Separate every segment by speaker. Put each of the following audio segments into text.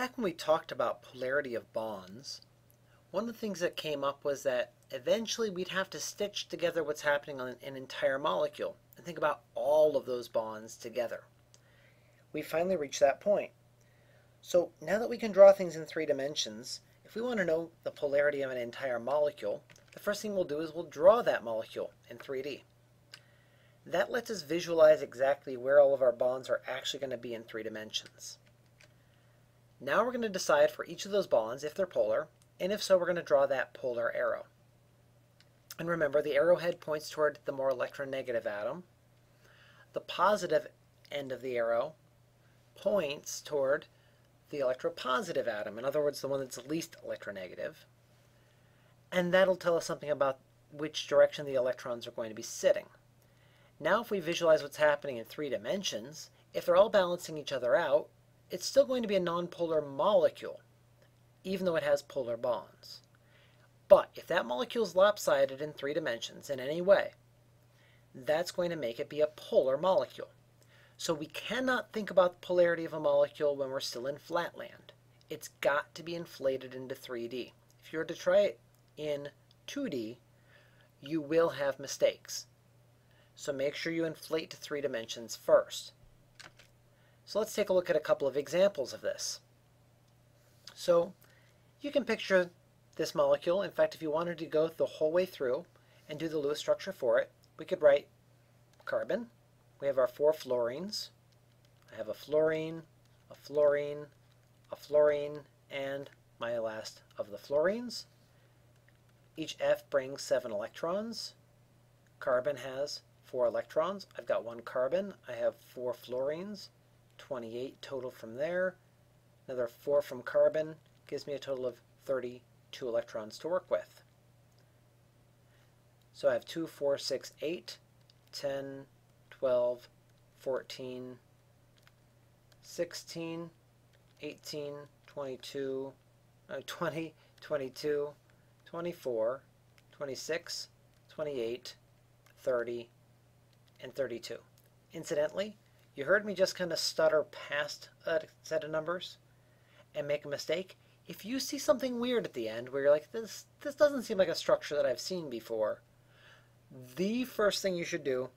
Speaker 1: Back when we talked about polarity of bonds, one of the things that came up was that eventually we'd have to stitch together what's happening on an entire molecule and think about all of those bonds together. We finally reached that point. So now that we can draw things in three dimensions, if we want to know the polarity of an entire molecule, the first thing we'll do is we'll draw that molecule in 3D. That lets us visualize exactly where all of our bonds are actually going to be in three dimensions. Now we're going to decide for each of those bonds if they're polar, and if so, we're going to draw that polar arrow. And remember, the arrowhead points toward the more electronegative atom. The positive end of the arrow points toward the electropositive atom, in other words, the one that's least electronegative. And that'll tell us something about which direction the electrons are going to be sitting. Now if we visualize what's happening in three dimensions, if they're all balancing each other out, it's still going to be a nonpolar molecule, even though it has polar bonds. But if that molecule is lopsided in three dimensions in any way, that's going to make it be a polar molecule. So we cannot think about the polarity of a molecule when we're still in flatland. It's got to be inflated into 3D. If you were to try it in 2D, you will have mistakes. So make sure you inflate to three dimensions first. So let's take a look at a couple of examples of this. So you can picture this molecule. In fact, if you wanted to go the whole way through and do the Lewis structure for it, we could write carbon. We have our four fluorines. I have a fluorine, a fluorine, a fluorine, and my last of the fluorines. Each F brings seven electrons. Carbon has four electrons. I've got one carbon. I have four fluorines, 28 total from there. Another four from carbon gives me a total of 32 electrons to work with. So I have 2, 4, 6, 8, 10, 12, 14, 16, 18, 22, uh, 20, 22, 24, 26, 28, 30, and 32. Incidentally, you heard me just kind of stutter past a set of numbers and make a mistake. If you see something weird at the end where you're like, this, this doesn't seem like a structure that I've seen before, the first thing you should do,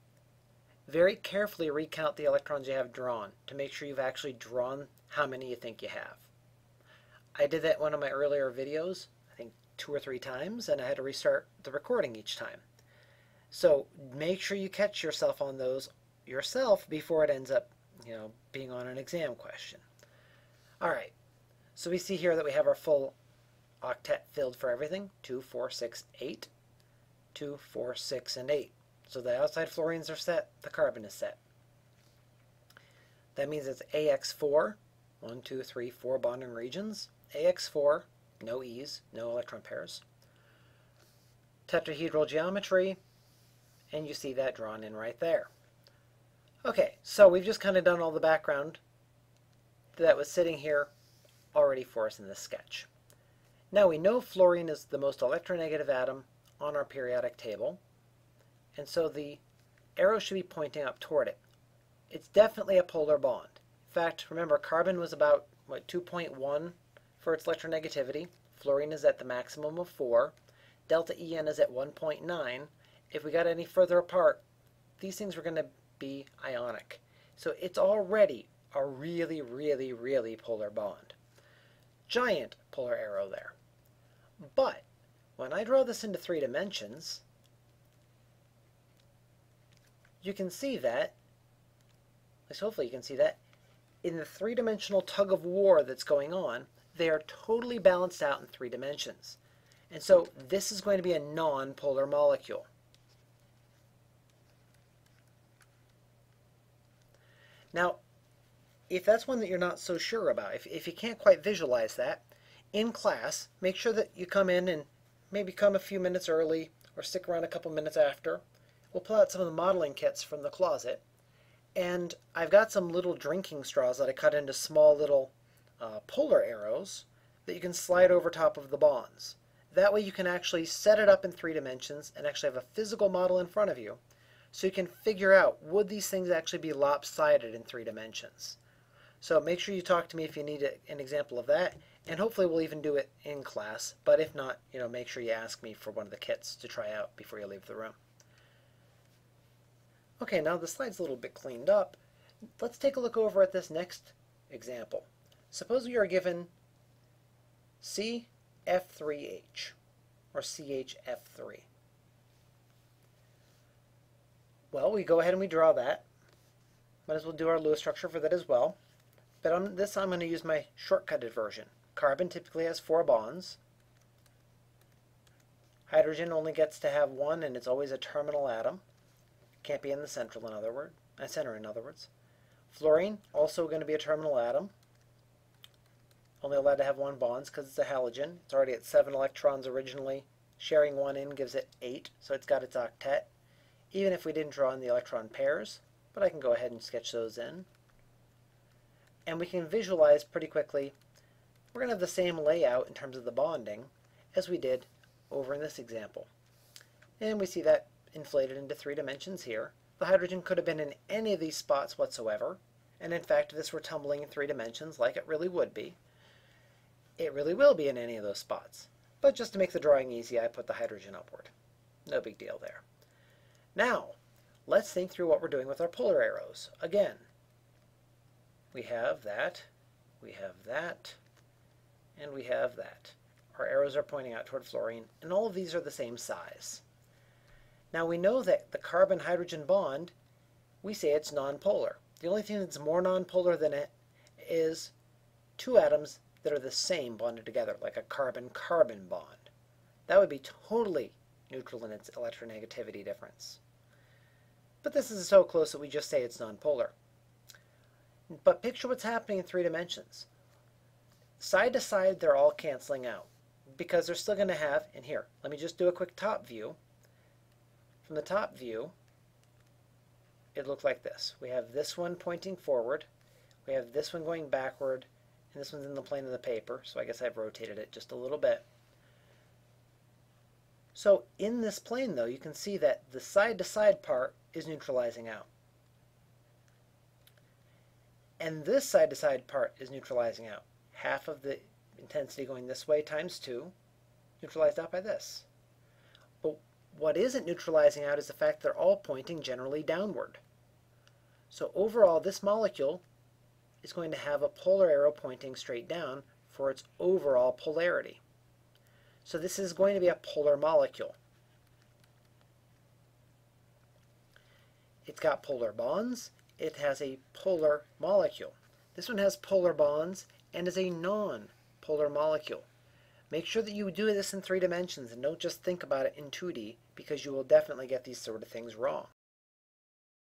Speaker 1: very carefully recount the electrons you have drawn to make sure you've actually drawn how many you think you have. I did that in one of my earlier videos, I think two or three times, and I had to restart the recording each time. So make sure you catch yourself on those yourself before it ends up, you know, being on an exam question. All right, so we see here that we have our full octet filled for everything, 2, 4, 6, 8, 2, 4, 6, and 8. So the outside fluorines are set, the carbon is set. That means it's AX4, 1, 2, 3, 4 bonding regions. AX4, no E's, no electron pairs. Tetrahedral geometry, and you see that drawn in right there. Okay, so we've just kind of done all the background that was sitting here already for us in this sketch. Now we know fluorine is the most electronegative atom on our periodic table, and so the arrow should be pointing up toward it. It's definitely a polar bond. In fact, remember carbon was about what 2.1 for its electronegativity. Fluorine is at the maximum of 4. Delta En is at 1.9 if we got any further apart, these things were going to be ionic. So it's already a really, really, really polar bond. Giant polar arrow there. But when I draw this into three dimensions, you can see that, at least hopefully you can see that, in the three-dimensional tug of war that's going on, they are totally balanced out in three dimensions. And so this is going to be a non-polar molecule. Now, if that's one that you're not so sure about, if, if you can't quite visualize that, in class, make sure that you come in and maybe come a few minutes early or stick around a couple minutes after. We'll pull out some of the modeling kits from the closet. And I've got some little drinking straws that I cut into small little uh, polar arrows that you can slide over top of the bonds. That way you can actually set it up in three dimensions and actually have a physical model in front of you so you can figure out, would these things actually be lopsided in three dimensions? So make sure you talk to me if you need an example of that, and hopefully we'll even do it in class. But if not, you know, make sure you ask me for one of the kits to try out before you leave the room. Okay, now the slide's a little bit cleaned up. Let's take a look over at this next example. Suppose we are given CF3H, or CHF3. Well, we go ahead and we draw that. Might as well do our Lewis structure for that as well. But on this, I'm going to use my shortcutted version. Carbon typically has four bonds. Hydrogen only gets to have one, and it's always a terminal atom. Can't be in the central, in other words. Uh, center, in other words. Fluorine, also going to be a terminal atom. Only allowed to have one bonds because it's a halogen. It's already at seven electrons originally. Sharing one in gives it eight, so it's got its octet. Even if we didn't draw in the electron pairs, but I can go ahead and sketch those in. And we can visualize pretty quickly, we're going to have the same layout in terms of the bonding as we did over in this example. And we see that inflated into three dimensions here. The hydrogen could have been in any of these spots whatsoever. And in fact, if this were tumbling in three dimensions, like it really would be, it really will be in any of those spots. But just to make the drawing easy, I put the hydrogen upward. No big deal there. Now, let's think through what we're doing with our polar arrows. Again, we have that, we have that, and we have that. Our arrows are pointing out toward fluorine, and all of these are the same size. Now we know that the carbon-hydrogen bond, we say it's nonpolar. The only thing that's more nonpolar than it is two atoms that are the same bonded together, like a carbon-carbon bond. That would be totally neutral in its electronegativity difference. But this is so close that we just say it's nonpolar. But picture what's happening in three dimensions. Side to side, they're all canceling out because they're still going to have, and here, let me just do a quick top view. From the top view, it looks like this. We have this one pointing forward, we have this one going backward, and this one's in the plane of the paper, so I guess I've rotated it just a little bit. So in this plane, though, you can see that the side-to-side -side part is neutralizing out. And this side-to-side -side part is neutralizing out. Half of the intensity going this way times 2, neutralized out by this. But what isn't neutralizing out is the fact they're all pointing generally downward. So overall, this molecule is going to have a polar arrow pointing straight down for its overall polarity. So this is going to be a polar molecule. It's got polar bonds. It has a polar molecule. This one has polar bonds and is a non-polar molecule. Make sure that you do this in three dimensions and don't just think about it in 2D because you will definitely get these sort of things wrong.